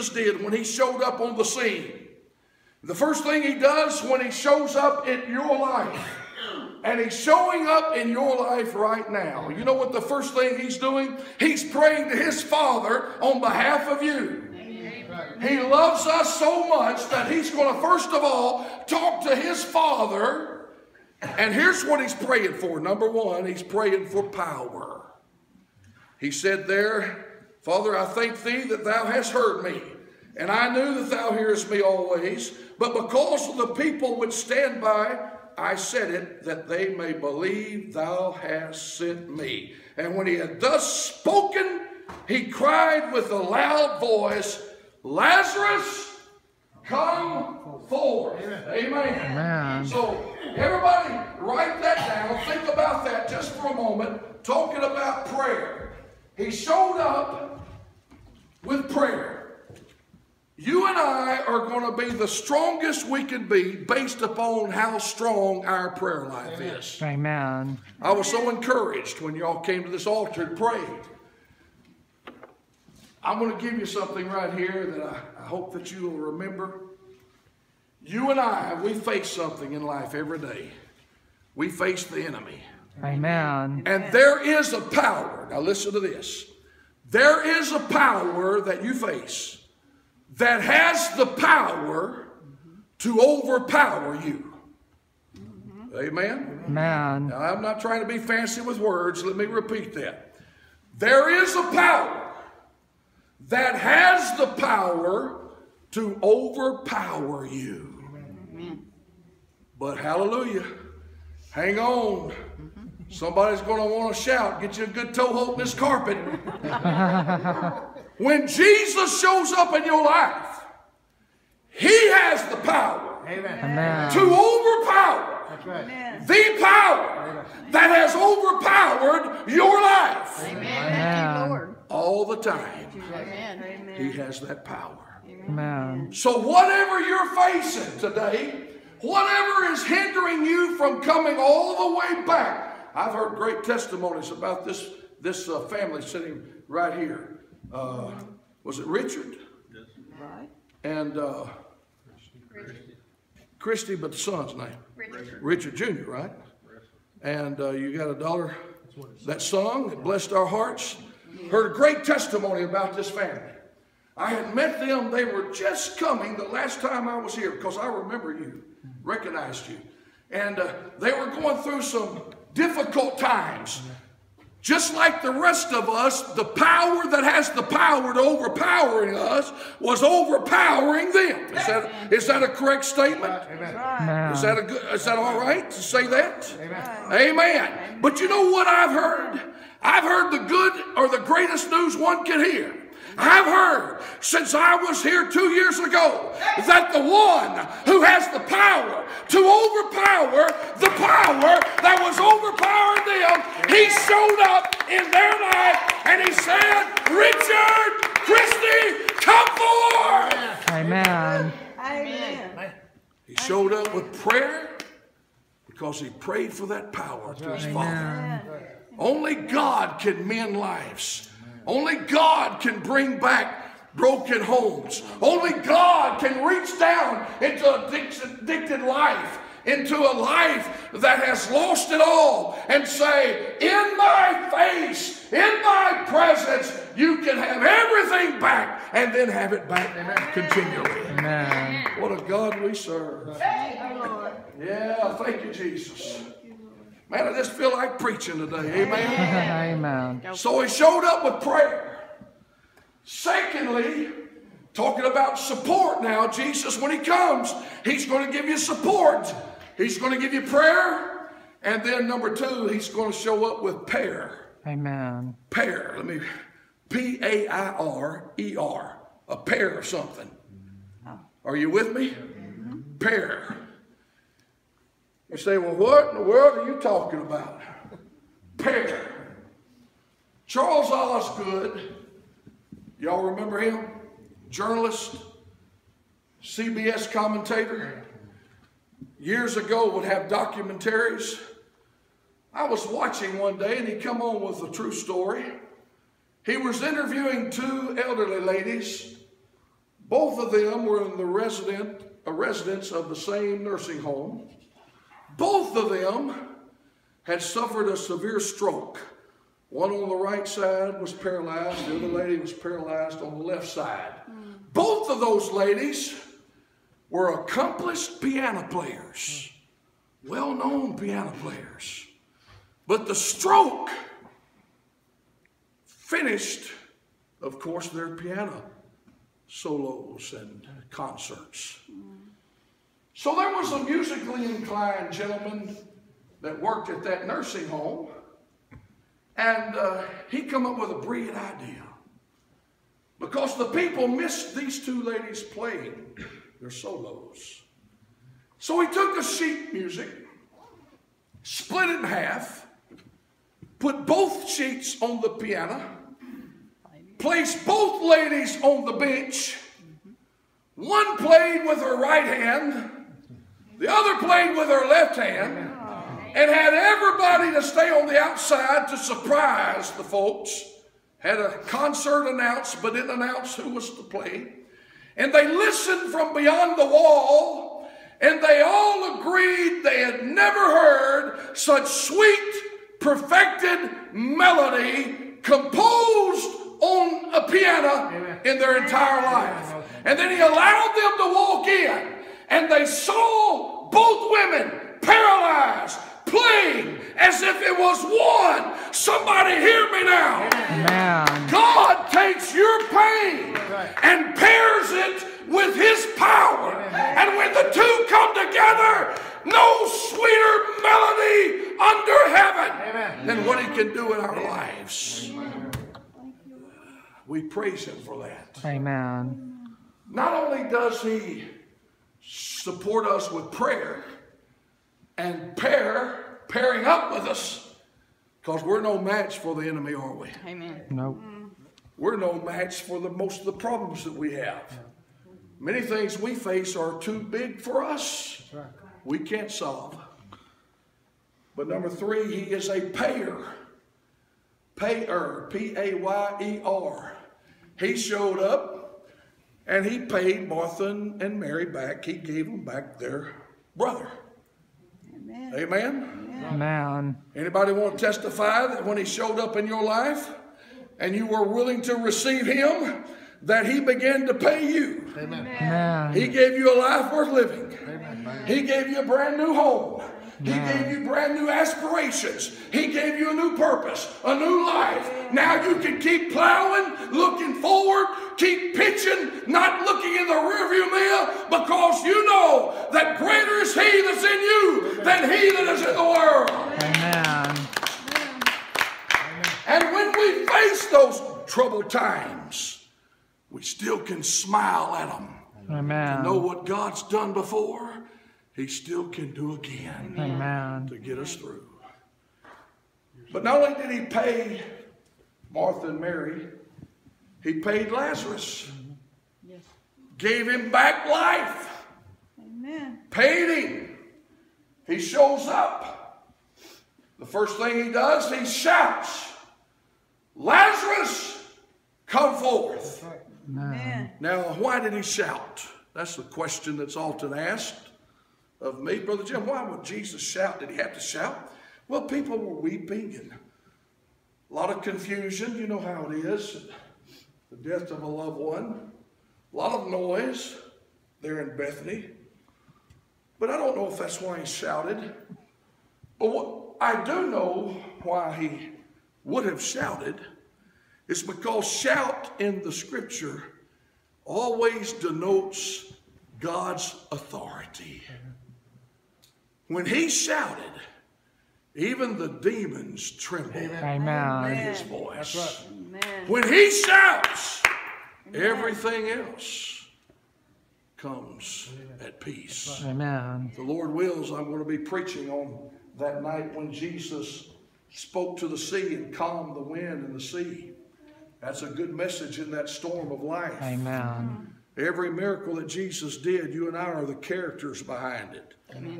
Jesus did when he showed up on the scene. The first thing he does when he shows up in your life, and he's showing up in your life right now. You know what the first thing he's doing? He's praying to his Father on behalf of you. He loves us so much that he's going to, first of all, talk to his Father. And here's what he's praying for. Number one, he's praying for power. He said there, Father, I thank thee that thou hast heard me. And I knew that thou hearest me always. But because of the people which stand by, I said it that they may believe thou hast sent me. And when he had thus spoken, he cried with a loud voice, Lazarus, come forth. Amen. Amen. So, everybody, write that down. Think about that just for a moment. Talking about prayer. He showed up with prayer. You and I are going to be the strongest we can be based upon how strong our prayer life Amen. is. Amen. I was so encouraged when y'all came to this altar and prayed. I'm going to give you something right here that I, I hope that you will remember. You and I, we face something in life every day. We face the enemy. Amen. And there is a power. Now listen to this. There is a power that you face that has the power to overpower you. Mm-hmm. Amen? Man. Now, I'm not trying to be fancy with words. Let me repeat that. There is a power that has the power to overpower you. But hallelujah. Hang on. Somebody's going to want to shout. Get you a good toe hold in this carpet. When Jesus shows up in your life, He has the power Amen. to overpower right. the power Amen. that has overpowered your life. Amen. All the time. He has that power. Amen. So, whatever you're facing today, whatever is hindering you from coming all the way back, I've heard great testimonies about this, this uh, family sitting right here uh, was it Richard? Right. And uh, Christy, but the son's name? Richard. Richard Jr., right? And uh, you got a daughter that song that blessed our hearts. Heard a great testimony about this family. I had met them, they were just coming the last time I was here because I remember you, recognized you. And uh, they were going through some difficult times. Just like the rest of us, the power that has the power to overpowering us was overpowering them. Is that, is that a correct statement? Amen. Is that a good, is that all right to say that? Amen. Amen. But you know what I've heard? I've heard the good or the greatest news one can hear. I've heard since I was here two years ago that the one who has the power to overpower the power that was overpowering them, he showed up in their life and he said, Richard, Christy, come forth. Amen. Amen. He showed up with prayer because he prayed for that power to his Father. Only God can mend lives. Only God can bring back broken homes. Only God can reach down into a addicted life, into a life that has lost it all, and say, In my face, in my presence, you can have everything back and then have it back continually. Amen. What a God we serve. Yeah, thank you, Jesus. Man, I just feel like preaching today. Amen. Amen. So he showed up with prayer. Secondly, talking about support now, Jesus, when he comes, he's going to give you support. He's going to give you prayer. And then number two, he's going to show up with pair. Amen. Pair. Let me, P A I R E R. A pair of something. Are you with me? Pair. You say, well, what in the world are you talking about? Pair. Charles Osgood, y'all remember him? Journalist, CBS commentator. Years ago would have documentaries. I was watching one day and he come on with a true story. He was interviewing two elderly ladies Both of them were in the resident, a residence of the same nursing home. Both of them had suffered a severe stroke. One on the right side was paralyzed, the other lady was paralyzed on the left side. Both of those ladies were accomplished piano players, well known piano players. But the stroke finished, of course, their piano solos and concerts. So there was a musically inclined gentleman that worked at that nursing home, and uh, he come up with a brilliant idea. Because the people missed these two ladies playing their solos. So he took a sheet music, split it in half, put both sheets on the piano, placed both ladies on the bench. One played with her right hand, the other played with her left hand, and had everybody to stay on the outside to surprise the folks. Had a concert announced, but didn't announce who was to play. And they listened from beyond the wall, and they all agreed they had never heard such sweet, perfected melody composed on a piano in their entire life. And then he allowed them to walk in, and they saw both women paralyzed, playing as if it was one. Somebody hear me now. Amen. God takes your pain and pairs it with His power. And when the two come together, no sweeter melody under heaven than what He can do in our lives. We praise Him for that. Amen. Not only does He support us with prayer and pair, pairing up with us, because we're no match for the enemy, are we? Amen. Nope. Mm-hmm. We're no match for the most of the problems that we have. Many things we face are too big for us. We can't solve. But number three, he is a payer. Payer, P A Y E R. He showed up and he paid Martha and Mary back. He gave them back their brother. Amen. Amen. Amen. Anybody want to testify that when he showed up in your life and you were willing to receive him, that he began to pay you? Amen. He gave you a life worth living. He gave you a brand new home. He gave you brand new aspirations. He gave you a new purpose, a new life. Now you can keep plowing, looking forward, keep pitching, not looking in the rearview mirror, because you know that greater is He that's in you than He that is in the world. Amen. And when we face those troubled times, we still can smile at them. Amen. To Know what God's done before, He still can do again Amen. to get us through. But not only did He pay Martha and Mary, He paid Lazarus, Yes. gave him back life, Amen. paid him. He shows up. The first thing he does, he shouts, Lazarus, come forth. Amen. Now, why did he shout? That's the question that's often asked of me. Brother Jim, why would Jesus shout? Did he have to shout? Well, people were weeping and a lot of confusion. You know how it is. The death of a loved one. A lot of noise there in Bethany. But I don't know if that's why he shouted. But what I do know why he would have shouted is because shout in the scripture always denotes God's authority. When he shouted, even the demons trembled at Amen. his voice. Amen. When he shouts, everything else comes at peace. Amen. The Lord wills, I'm going to be preaching on that night when Jesus spoke to the sea and calmed the wind and the sea. That's a good message in that storm of life. Amen. Every miracle that Jesus did, you and I are the characters behind it.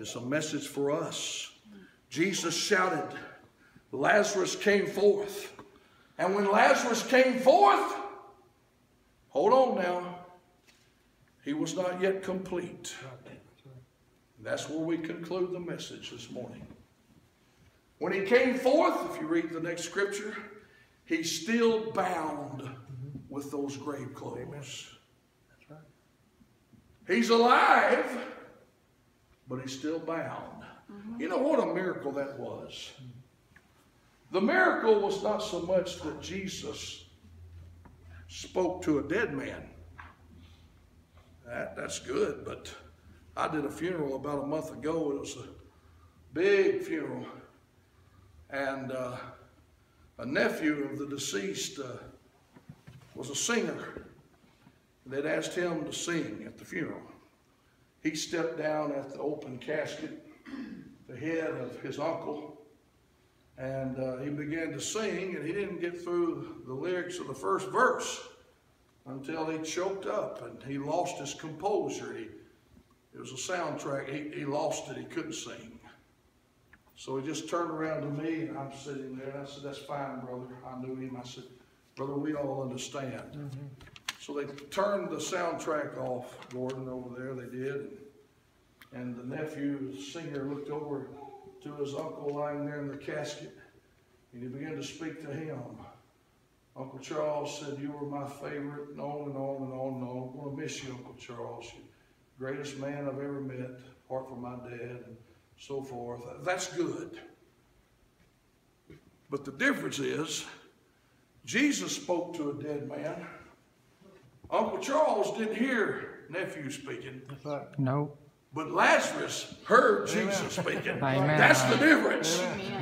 It's a message for us. Jesus shouted, Lazarus came forth. And when Lazarus came forth, hold on now, He was not yet complete. That's where we conclude the message this morning. When he came forth, if you read the next scripture, he's still bound with those grave clothes. He's alive, but he's still bound. Mm-hmm. You know what a miracle that was? The miracle was not so much that Jesus spoke to a dead man. That, that's good, but I did a funeral about a month ago. It was a big funeral. And uh, a nephew of the deceased uh, was a singer. They'd asked him to sing at the funeral. He stepped down at the open casket, the head of his uncle, and uh, he began to sing, and he didn't get through the lyrics of the first verse until he choked up and he lost his composure. He, it was a soundtrack. He, he lost it. He couldn't sing. So he just turned around to me, and I'm sitting there, and I said, That's fine, brother. I knew him. I said, Brother, we all understand. Mm-hmm. So they turned the soundtrack off, Gordon, over there. They did. And the nephew, the singer, looked over to his uncle lying there in the casket, and he began to speak to him. Uncle Charles said, You were my favorite, and on and on and on and on. I'm going to miss you, Uncle Charles. You greatest man I've ever met, apart from my dad, and so forth. That's good. But the difference is, Jesus spoke to a dead man. Uncle Charles didn't hear nephew speaking, Nope. But Lazarus heard Jesus speaking. Amen. That's the difference.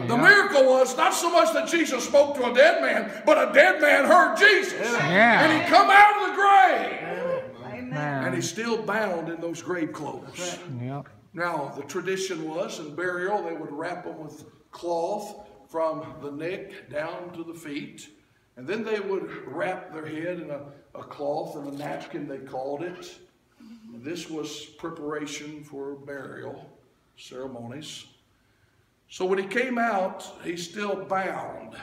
The miracle was not so much that Jesus spoke to a dead man, but a dead man heard Jesus. Yeah. And he come out of the grave. Amen. And he's still bound in those grave clothes. Yep. Now, the tradition was in burial, they would wrap them with cloth from the neck down to the feet. And then they would wrap their head in a, a cloth and a napkin, they called it. This was preparation for burial ceremonies. So when he came out, he's still bound.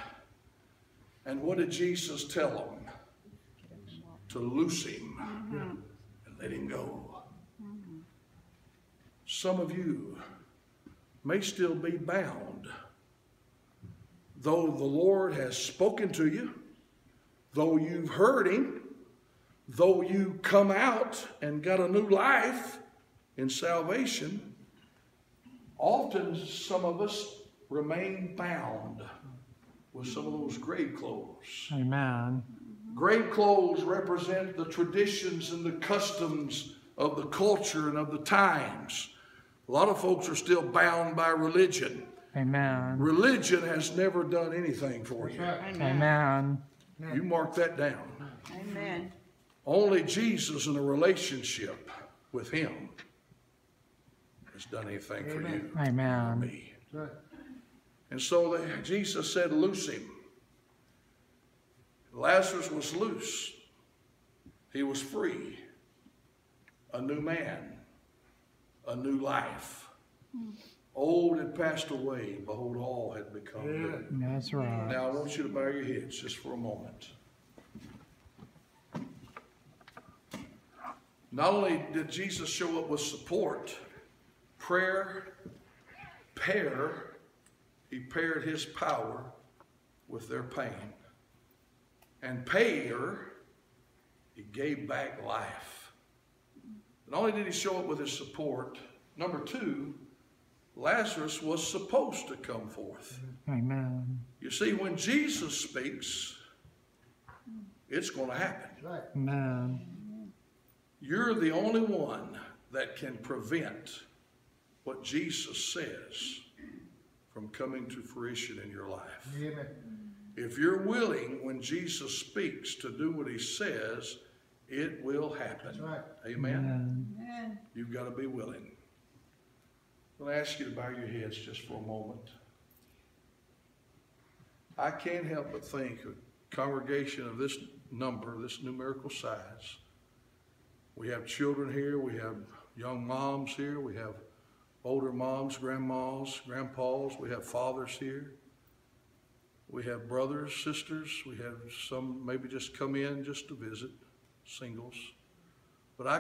And what did Jesus tell him? To loose him mm-hmm. and let him go. Some of you may still be bound. Though the Lord has spoken to you, though you've heard Him, though you come out and got a new life in salvation, often some of us remain bound with some of those grave clothes. Amen. Grave clothes represent the traditions and the customs of the culture and of the times. A lot of folks are still bound by religion. Amen. Religion has never done anything for you. Amen. You mark that down. Amen. Only Jesus in a relationship with Him has done anything for you, Amen. me. And so they, Jesus said, Loose him. Lazarus was loose, he was free, a new man, a new life. Old had passed away, behold, all had become new. That's right. Now, I want you to bow your heads just for a moment. Not only did Jesus show up with support, prayer, pair, he paired his power with their pain. And payer, he gave back life. Not only did he show up with his support, number two, Lazarus was supposed to come forth. Amen. You see, when Jesus speaks, it's going to happen. Amen. You're the only one that can prevent what Jesus says from coming to fruition in your life. If you're willing, when Jesus speaks, to do what he says, it will happen. Amen? Amen. Amen. You've got to be willing. I'll ask you to bow your heads just for a moment. I can't help but think a congregation of this number, this numerical size. We have children here, we have young moms here, we have older moms, grandmas, grandpas, we have fathers here. We have brothers, sisters, we have some maybe just come in just to visit, singles. But I